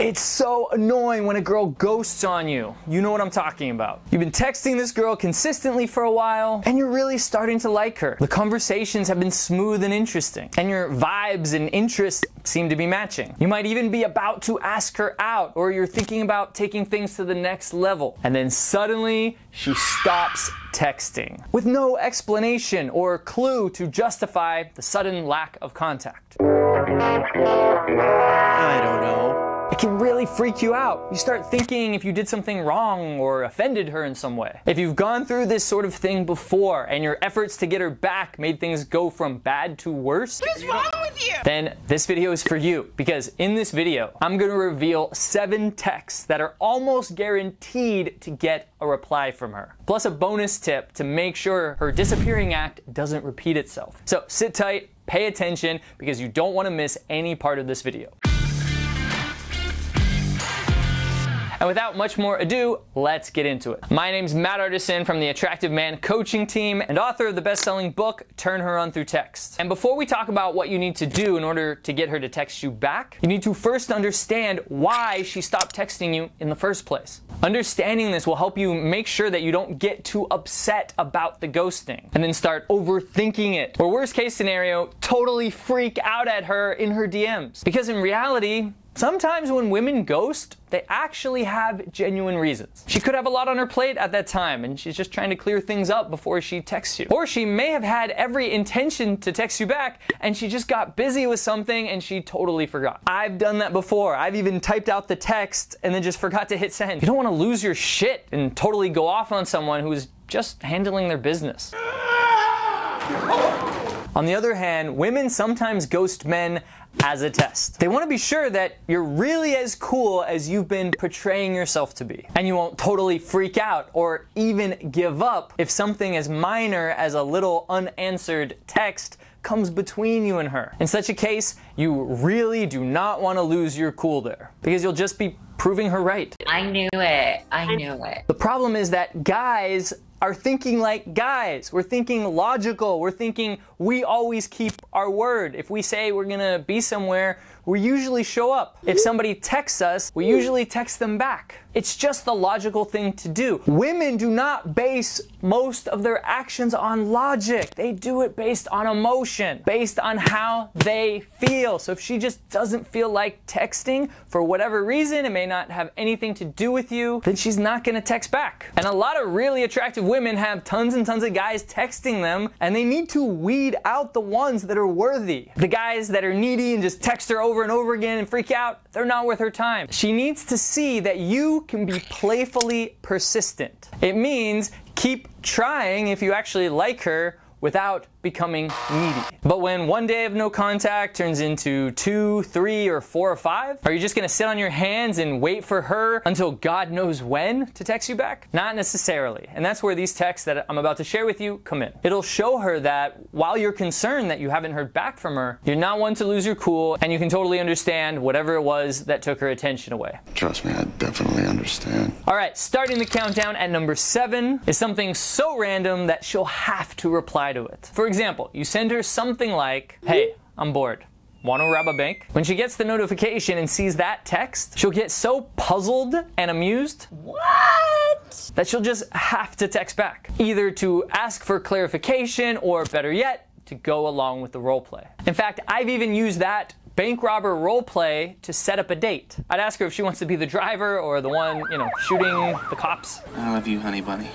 It's so annoying when a girl ghosts on you. You know what I'm talking about. You've been texting this girl consistently for a while, and you're really starting to like her. The conversations have been smooth and interesting, and your vibes and interests seem to be matching. You might even be about to ask her out, or you're thinking about taking things to the next level. And then suddenly, she stops texting with no explanation or clue to justify the sudden lack of contact. I don't know. Can really freak you out. You start thinking if you did something wrong or offended her in some way. If you've gone through this sort of thing before and your efforts to get her back made things go from bad to worse, What is wrong with you? then this video is for you because in this video, I'm going to reveal seven texts that are almost guaranteed to get a reply from her. Plus a bonus tip to make sure her disappearing act doesn't repeat itself. So sit tight, pay attention because you don't want to miss any part of this video. And without much more ado, let's get into it. My name's Matt Artisan from the Attractive Man coaching team and author of the best-selling book, Turn Her On Through Text. And before we talk about what you need to do in order to get her to text you back, you need to first understand why she stopped texting you in the first place. Understanding this will help you make sure that you don't get too upset about the ghosting and then start overthinking it. Or worst case scenario, totally freak out at her in her DMs. Because in reality, Sometimes when women ghost, they actually have genuine reasons. She could have a lot on her plate at that time and she's just trying to clear things up before she texts you. Or she may have had every intention to text you back and she just got busy with something and she totally forgot. I've done that before. I've even typed out the text and then just forgot to hit send. You don't want to lose your shit and totally go off on someone who's just handling their business. On the other hand, women sometimes ghost men as a test. They want to be sure that you're really as cool as you've been portraying yourself to be. And you won't totally freak out or even give up if something as minor as a little unanswered text comes between you and her. In such a case, you really do not want to lose your cool there because you'll just be proving her right. I knew it. I knew it. The problem is that guys are thinking like guys. We're thinking logical. We're thinking we always keep our word. If we say we're gonna be somewhere, we usually show up. If somebody texts us, we usually text them back. It's just the logical thing to do. Women do not base most of their actions on logic. They do it based on emotion, based on how they feel. So if she just doesn't feel like texting for whatever reason, it may not have anything to do with you, then she's not gonna text back. And a lot of really attractive women have tons and tons of guys texting them, and they need to weed out the ones that are worthy. The guys that are needy and just text her over and over again and freak out, they're not worth her time. She needs to see that you can be playfully persistent. It means keep trying if you actually like her without becoming needy. But when one day of no contact turns into two, three, or four or five, are you just gonna sit on your hands and wait for her until God knows when to text you back? Not necessarily. And that's where these texts that I'm about to share with you come in. It'll show her that while you're concerned that you haven't heard back from her, you're not one to lose your cool and you can totally understand whatever it was that took her attention away. Trust me, I definitely understand. All right, starting the countdown at number seven is something so random that she'll have to reply to it. For example, you send her something like, Hey, I'm bored. Want to rob a bank? When she gets the notification and sees that text, she'll get so puzzled and amused What? that she'll just have to text back, either to ask for clarification or better yet, to go along with the role play. In fact, I've even used that bank robber role play to set up a date. I'd ask her if she wants to be the driver or the one, you know, shooting the cops. I love you, honey bunny.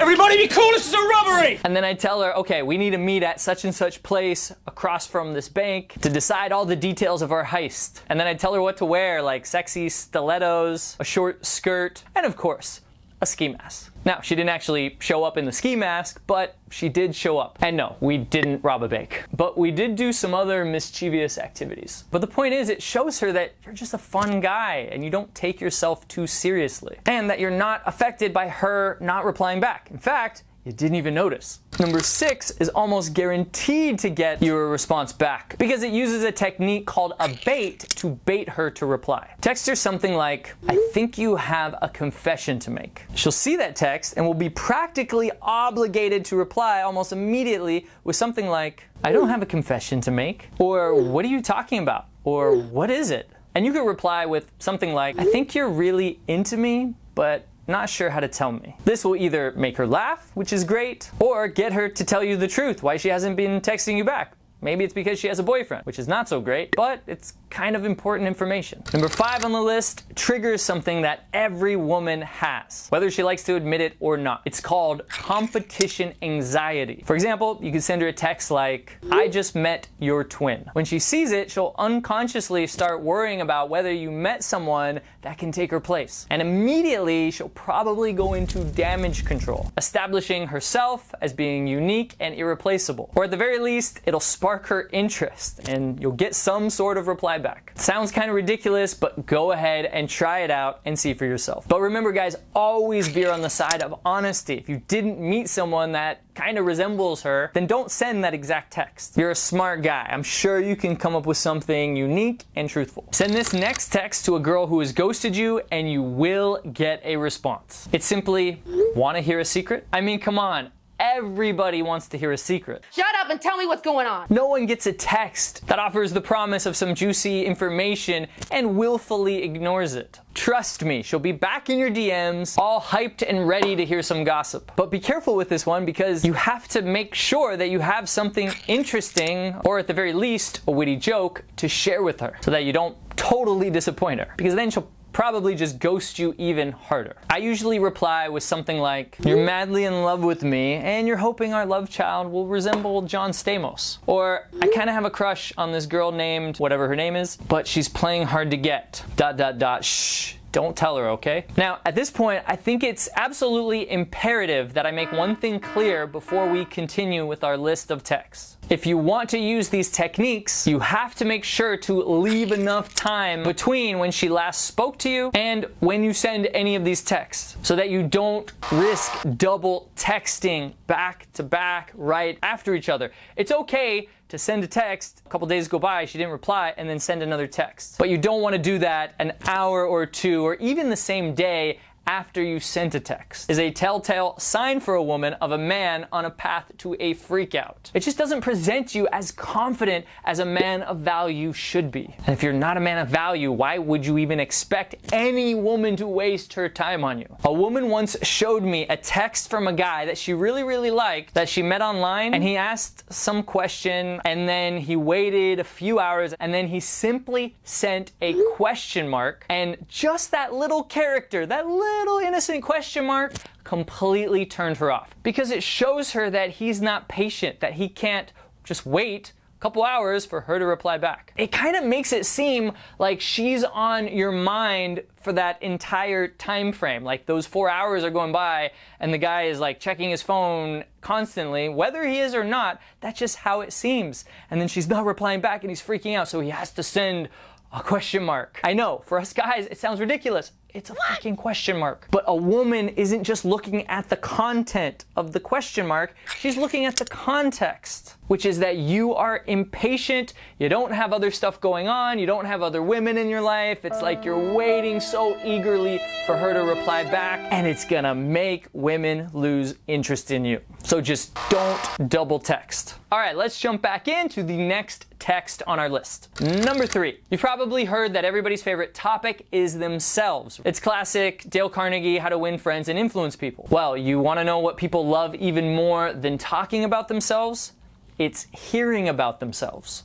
Everybody be cool, this is a robbery! And then I tell her, okay, we need to meet at such and such place across from this bank to decide all the details of our heist. And then I tell her what to wear, like sexy stilettos, a short skirt, and of course, a ski mask. Now, she didn't actually show up in the ski mask, but she did show up. And no, we didn't rob a bank. But we did do some other mischievous activities. But the point is, it shows her that you're just a fun guy and you don't take yourself too seriously. And that you're not affected by her not replying back. In fact, you didn't even notice. Number six is almost guaranteed to get your response back because it uses a technique called a bait to bait her to reply. Text her something like, I think you have a confession to make. She'll see that text and will be practically obligated to reply almost immediately with something like, I don't have a confession to make. Or, what are you talking about? Or, what is it? And you could reply with something like, I think you're really into me, but not sure how to tell me. This will either make her laugh, which is great, or get her to tell you the truth, why she hasn't been texting you back. Maybe it's because she has a boyfriend, which is not so great, but it's kind of important information. Number five on the list triggers something that every woman has, whether she likes to admit it or not. It's called competition anxiety. For example, you could send her a text like, I just met your twin. When she sees it, she'll unconsciously start worrying about whether you met someone that can take her place. And immediately, she'll probably go into damage control, establishing herself as being unique and irreplaceable. Or at the very least, it'll spark her interest and you'll get some sort of reply back. Sounds kind of ridiculous, but go ahead and try it out and see for yourself. But remember, guys, always veer on the side of honesty. If you didn't meet someone that kind of resembles her, then don't send that exact text. You're a smart guy. I'm sure you can come up with something unique and truthful. Send this next text to a girl who has ghosted you and you will get a response. It's simply, want to hear a secret? I mean, come on. Everybody wants to hear a secret. Shut up and tell me what's going on. No one gets a text that offers the promise of some juicy information and willfully ignores it. Trust me, she'll be back in your DMs, all hyped and ready to hear some gossip. But be careful with this one because you have to make sure that you have something interesting, or at the very least, a witty joke, to share with her so that you don't totally disappoint her. Because then she'll probably just ghost you even harder. I usually reply with something like, You're madly in love with me, and you're hoping our love child will resemble John Stamos. Or, I kind of have a crush on this girl named whatever her name is, but she's playing hard to get. Dot, dot, dot, shh. Don't tell her, okay? Now, at this point, I think it's absolutely imperative that I make one thing clear before we continue with our list of texts. If you want to use these techniques, you have to make sure to leave enough time between when she last spoke to you and when you send any of these texts so that you don't risk double texting back to back right after each other. It's okay to send a text, a couple days go by, she didn't reply, and then send another text. But you don't want to do that an hour or two or even the same day after you sent a text is a telltale sign for a woman of a man on a path to a freakout. It just doesn't present you as confident as a man of value should be. And if you're not a man of value, why would you even expect any woman to waste her time on you? A woman once showed me a text from a guy that she really, really liked that she met online and he asked some question and then he waited a few hours and then he simply sent a question mark and just that little character, that little innocent question mark completely turned her off because it shows her that he's not patient, that he can't just wait a couple hours for her to reply back. It kind of makes it seem like she's on your mind for that entire time frame. Like those 4 hours are going by and the guy is like checking his phone constantly, whether he is or not, that's just how it seems. And then she's not replying back and he's freaking out, so he has to send a question mark. I know, for us guys, it sounds ridiculous. It's a fucking question mark. But a woman isn't just looking at the content of the question mark, she's looking at the context, which is that you are impatient, you don't have other stuff going on, you don't have other women in your life. It's like you're waiting so eagerly for her to reply back, and it's gonna make women lose interest in you. So just don't double text. All right, let's jump back into the next text on our list. Number three, you've probably heard that everybody's favorite topic is themselves. It's classic Dale Carnegie, How to Win Friends and Influence People. Well, you wanna know what people love even more than talking about themselves? It's hearing about themselves.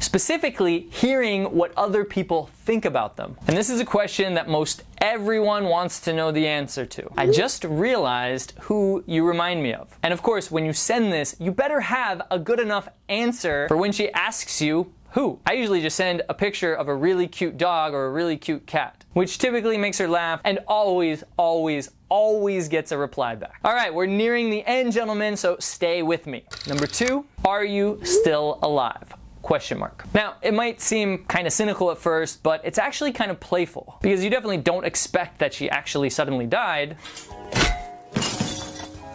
Specifically, hearing what other people think about them. And this is a question that most everyone wants to know the answer to. I just realized who you remind me of. And of course, when you send this, you better have a good enough answer for when she asks you who. I usually just send a picture of a really cute dog or a really cute cat, which typically makes her laugh and always, always, always gets a reply back. All right, we're nearing the end, gentlemen, so stay with me. Number two, are you still alive? question mark. Now, it might seem kind of cynical at first, but it's actually kind of playful because you definitely don't expect that she actually suddenly died.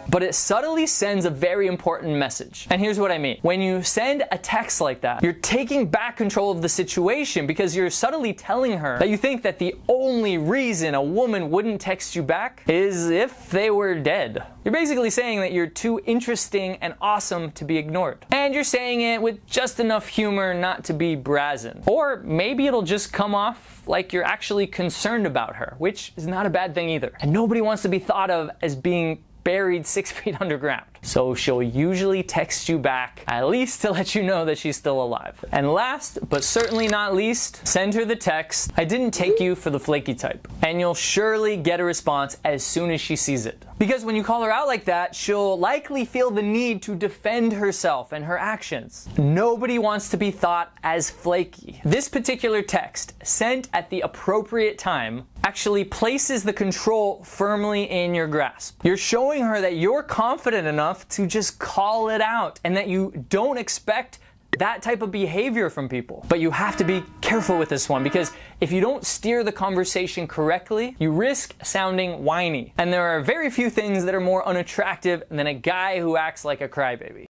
But it subtly sends a very important message. And here's what I mean. When you send a text like that, you're taking back control of the situation because you're subtly telling her that you think that the only reason a woman wouldn't text you back is if they were dead. You're basically saying that you're too interesting and awesome to be ignored. And you're saying it with just enough humor not to be brazen. Or maybe it'll just come off like you're actually concerned about her, which is not a bad thing either. And nobody wants to be thought of as being buried six feet underground. So she'll usually text you back, at least to let you know that she's still alive. And last, but certainly not least, send her the text, I didn't take you for the flaky type. And you'll surely get a response as soon as she sees it. Because when you call her out like that, she'll likely feel the need to defend herself and her actions. Nobody wants to be thought as flaky. This particular text, sent at the appropriate time, actually places the control firmly in your grasp. You're showing her that you're confident enough to just call it out and that you don't expect that type of behavior from people. But you have to be careful with this one because if you don't steer the conversation correctly, you risk sounding whiny. And there are very few things that are more unattractive than a guy who acts like a crybaby.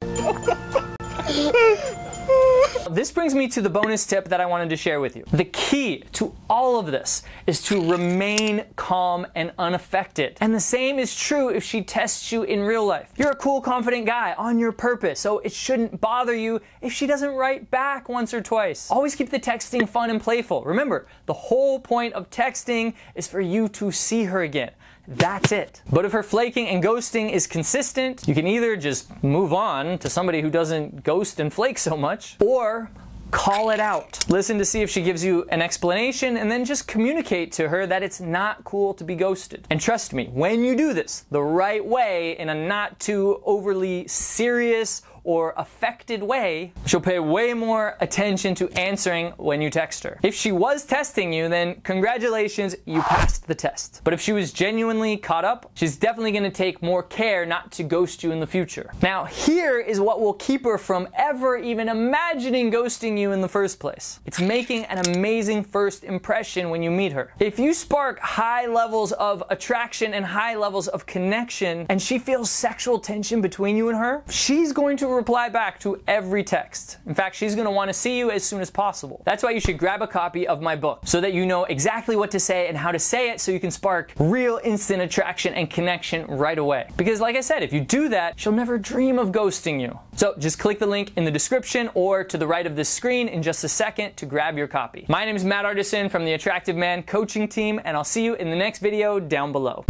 This brings me to the bonus tip that I wanted to share with you. The key to all of this is to remain calm and unaffected. And the same is true if she tests you in real life. You're a cool, confident guy on your purpose, so it shouldn't bother you if she doesn't write back once or twice. Always keep the texting fun and playful. Remember, the whole point of texting is for you to see her again. That's it. But if her flaking and ghosting is consistent, you can either just move on to somebody who doesn't ghost and flake so much, or call it out. Listen to see if she gives you an explanation and then just communicate to her that it's not cool to be ghosted. And trust me, when you do this the right way in a not too overly serious or affected way, she'll pay way more attention to answering when you text her. If she was testing you, then congratulations, you passed the test. But if she was genuinely caught up, she's definitely gonna take more care not to ghost you in the future. Now, here is what will keep her from ever even imagining ghosting you in the first place. It's making an amazing first impression when you meet her. If you spark high levels of attraction and high levels of connection, and she feels sexual tension between you and her, she's going to reply back to every text. In fact, she's gonna wanna see you as soon as possible. That's why you should grab a copy of my book so that you know exactly what to say and how to say it so you can spark real instant attraction and connection right away. Because like I said, if you do that, she'll never dream of ghosting you. So just click the link in the description or to the right of this screen in just a second to grab your copy. My name is Matt Artisan from the Attractive Man coaching team and I'll see you in the next video down below.